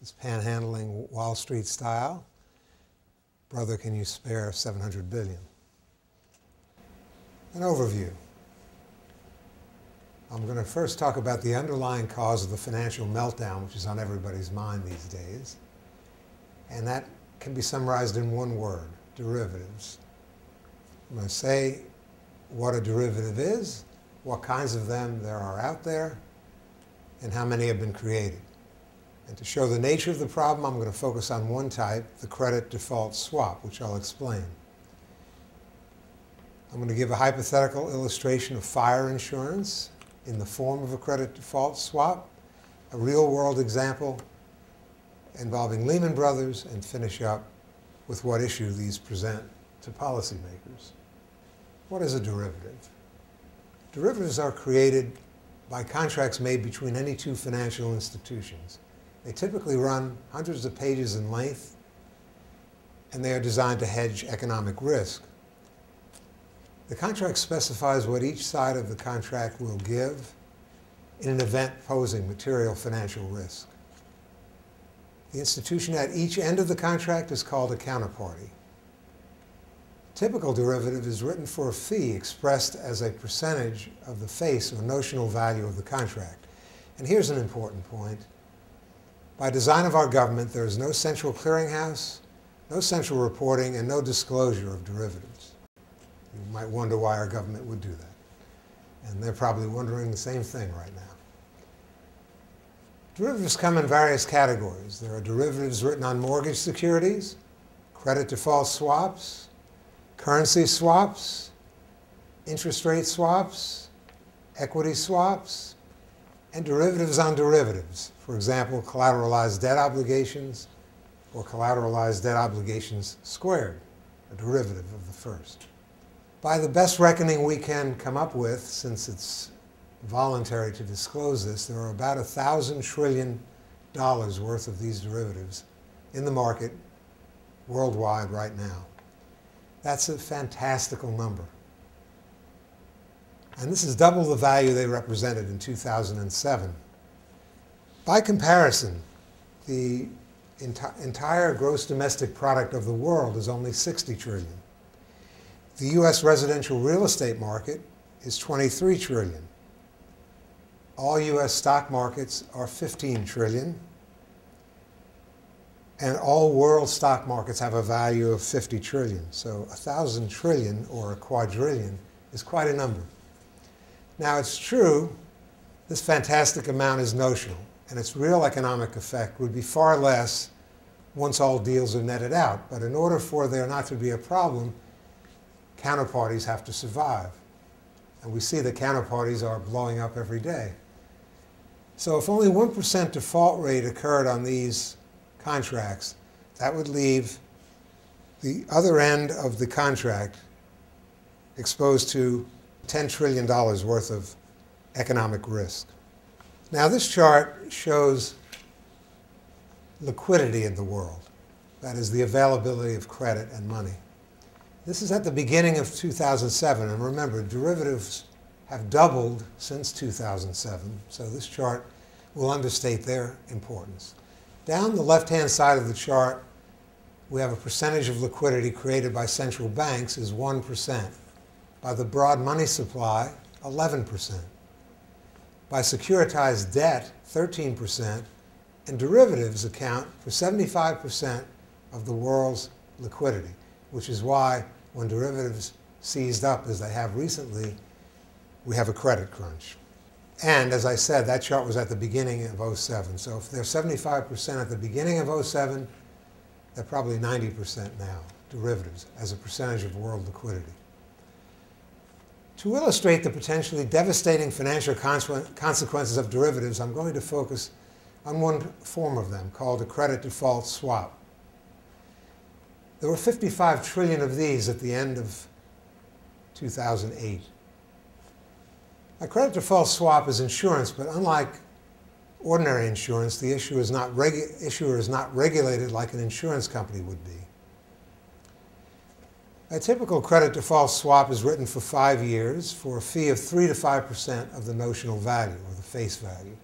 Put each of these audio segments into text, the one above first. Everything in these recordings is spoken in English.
This is panhandling Wall Street style. Brother, can you spare 700 billion? An overview. I'm going to first talk about the underlying cause of the financial meltdown, which is on everybody's mind these days. And that can be summarized in one word, derivatives. I'm going to say what a derivative is, what kinds of them there are out there, and how many have been created. And to show the nature of the problem, I'm going to focus on one type, the credit default swap, which I'll explain. I'm going to give a hypothetical illustration of fire insurance in the form of a credit default swap, a real world example involving Lehman Brothers, and finish up with what issue these present to policymakers. What is a derivative? Derivatives are created by contracts made between any two financial institutions. They typically run hundreds of pages in length, and they are designed to hedge economic risk. The contract specifies what each side of the contract will give in an event posing material financial risk. The institution at each end of the contract is called a counterparty. Typical derivative is written for a fee expressed as a percentage of the face or notional value of the contract. And here's an important point. By design of our government, there is no central clearinghouse, no central reporting, and no disclosure of derivatives. You might wonder why our government would do that. And they're probably wondering the same thing right now. Derivatives come in various categories. There are derivatives written on mortgage securities, credit default swaps, currency swaps, interest rate swaps, equity swaps, and derivatives on derivatives. For example, collateralized debt obligations or collateralized debt obligations squared, a derivative of the first. By the best reckoning we can come up with, since it's voluntary to disclose this, there are about a thousand trillion dollars worth of these derivatives in the market worldwide right now. That's a fantastical number. And this is double the value they represented in 2007. By comparison, the enti entire gross domestic product of the world is only 60 trillion. The US residential real estate market is 23 trillion. All US stock markets are 15 trillion. And all world stock markets have a value of 50 trillion. So a thousand trillion or a quadrillion is quite a number. Now it's true, this fantastic amount is notional, and its real economic effect would be far less once all deals are netted out. But in order for there not to be a problem, counterparties have to survive. And we see that counterparties are blowing up every day. So if only 1% default rate occurred on these contracts, that would leave the other end of the contract exposed to $10 trillion worth of economic risk. Now this chart shows liquidity in the world. That is the availability of credit and money. This is at the beginning of 2007, and remember, derivatives have doubled since 2007, so this chart will understate their importance. Down the left-hand side of the chart, we have a percentage of liquidity created by central banks is 1%. By the broad money supply, 11%. By securitized debt, 13%. And derivatives account for 75% of the world's liquidity, which is why when derivatives seized up, as they have recently, we have a credit crunch. And as I said, that chart was at the beginning of 07. So if they're 75% at the beginning of 07, they're probably 90% now, derivatives, as a percentage of world liquidity. To illustrate the potentially devastating financial consequences of derivatives, I'm going to focus on one form of them called a credit default swap. There were 55 trillion of these at the end of 2008. A credit default swap is insurance, but unlike ordinary insurance, the issuer is not, issuer is not regulated like an insurance company would be. A typical credit default swap is written for five years for a fee of 3 to 5% of the notional value or the face value.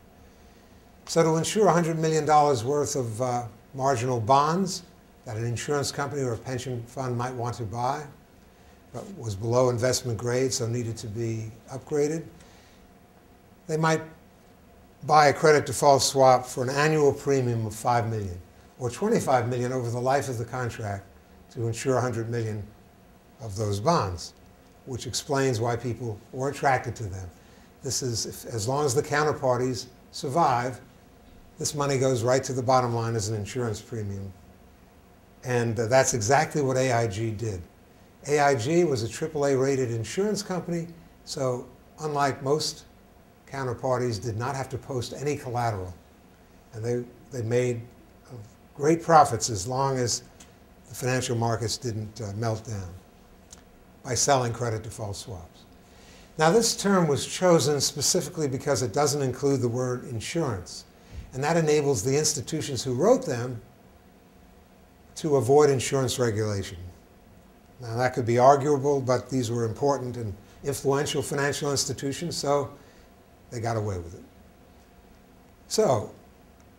So to insure $100 million worth of uh, marginal bonds that an insurance company or a pension fund might want to buy, but was below investment grade, so needed to be upgraded, they might buy a credit default swap for an annual premium of 5 million, or 25 million over the life of the contract to insure 100 million of those bonds, which explains why people were attracted to them. This is, if, as long as the counterparties survive, this money goes right to the bottom line as an insurance premium. And uh, that's exactly what AIG did. AIG was a AAA rated insurance company, so unlike most counterparties, did not have to post any collateral. And they, they made uh, great profits as long as the financial markets didn't uh, melt down by selling credit default swaps. Now, this term was chosen specifically because it doesn't include the word insurance, and that enables the institutions who wrote them to avoid insurance regulation. Now, that could be arguable, but these were important and influential financial institutions, so they got away with it. So,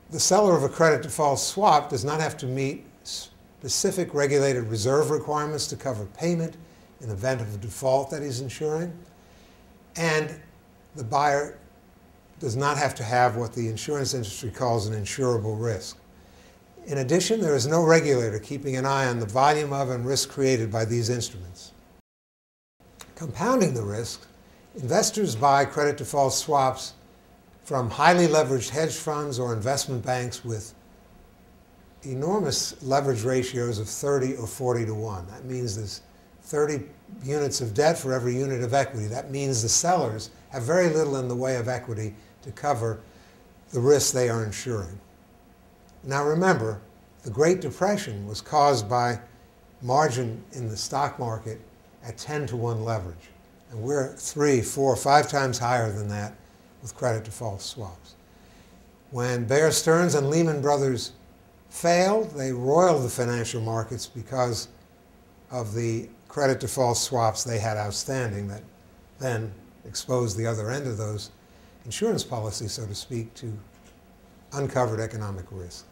the seller of a credit default swap does not have to meet specific regulated reserve requirements to cover payment in the event of a default that he's insuring. And the buyer does not have to have what the insurance industry calls an insurable risk. In addition, there is no regulator keeping an eye on the volume of and risk created by these instruments. Compounding the risk, investors buy credit default swaps from highly leveraged hedge funds or investment banks with enormous leverage ratios of 30 or 40 to 1. That means there's 30 units of debt for every unit of equity. That means the sellers have very little in the way of equity to cover the risks they are insuring. Now remember, the Great Depression was caused by margin in the stock market at 10 to 1 leverage. And we're three, four, five times higher than that with credit default swaps. When Bear Stearns and Lehman Brothers failed, they roiled the financial markets because of the credit default swaps they had outstanding that then exposed the other end of those insurance policies, so to speak, to uncovered economic risk